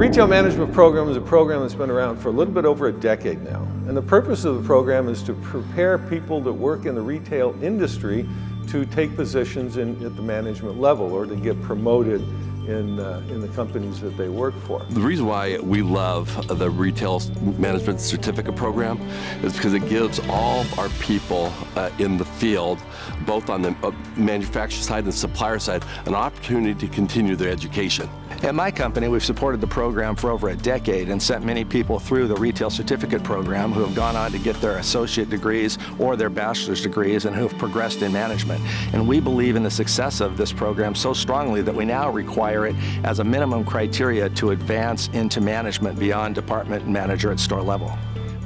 retail management program is a program that's been around for a little bit over a decade now. And the purpose of the program is to prepare people that work in the retail industry to take positions in, at the management level or to get promoted in, uh, in the companies that they work for. The reason why we love the Retail Management Certificate Program is because it gives all our people uh, in the field, both on the uh, manufacturer side and the supplier side, an opportunity to continue their education. At my company, we've supported the program for over a decade and sent many people through the Retail Certificate Program who have gone on to get their associate degrees or their bachelor's degrees and who have progressed in management. And we believe in the success of this program so strongly that we now require it as a minimum criteria to advance into management beyond department manager at store level.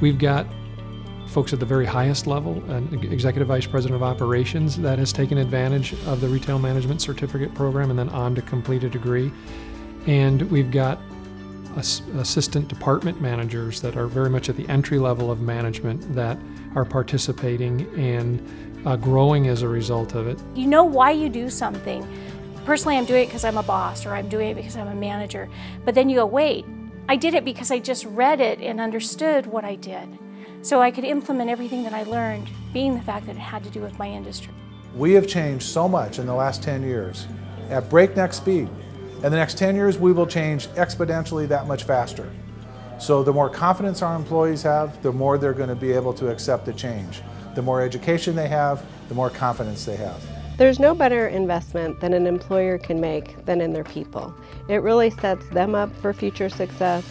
We've got folks at the very highest level, an executive vice president of operations that has taken advantage of the retail management certificate program and then on to complete a degree. And we've got assistant department managers that are very much at the entry level of management that are participating and uh, growing as a result of it. You know why you do something. Personally, I'm doing it because I'm a boss or I'm doing it because I'm a manager. But then you go, wait, I did it because I just read it and understood what I did. So I could implement everything that I learned, being the fact that it had to do with my industry. We have changed so much in the last 10 years at breakneck speed. In the next 10 years, we will change exponentially that much faster. So the more confidence our employees have, the more they're going to be able to accept the change. The more education they have, the more confidence they have. There's no better investment than an employer can make than in their people. It really sets them up for future success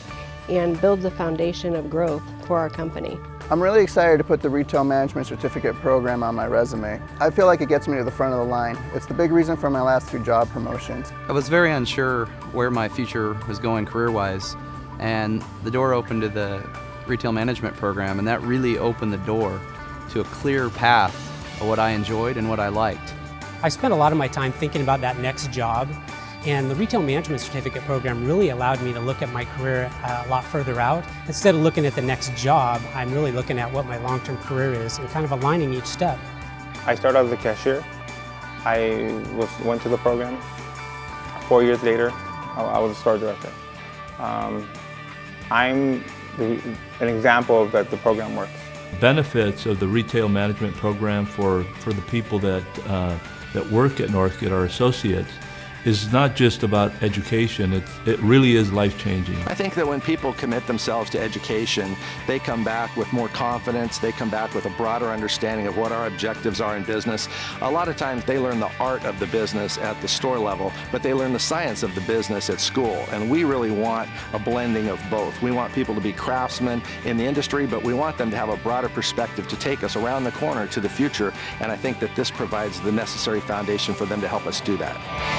and builds a foundation of growth for our company. I'm really excited to put the Retail Management Certificate program on my resume. I feel like it gets me to the front of the line. It's the big reason for my last two job promotions. I was very unsure where my future was going career-wise, and the door opened to the Retail Management program, and that really opened the door to a clear path of what I enjoyed and what I liked. I spent a lot of my time thinking about that next job and the Retail Management Certificate program really allowed me to look at my career uh, a lot further out. Instead of looking at the next job, I'm really looking at what my long-term career is and kind of aligning each step. I started as a cashier. I was, went to the program. Four years later, I was a store director. Um, I'm the, an example of that the program works. Benefits of the retail management program for, for the people that, uh, that work at Northgate, our associates, is not just about education, it, it really is life changing. I think that when people commit themselves to education, they come back with more confidence, they come back with a broader understanding of what our objectives are in business. A lot of times they learn the art of the business at the store level, but they learn the science of the business at school. And we really want a blending of both. We want people to be craftsmen in the industry, but we want them to have a broader perspective to take us around the corner to the future. And I think that this provides the necessary foundation for them to help us do that.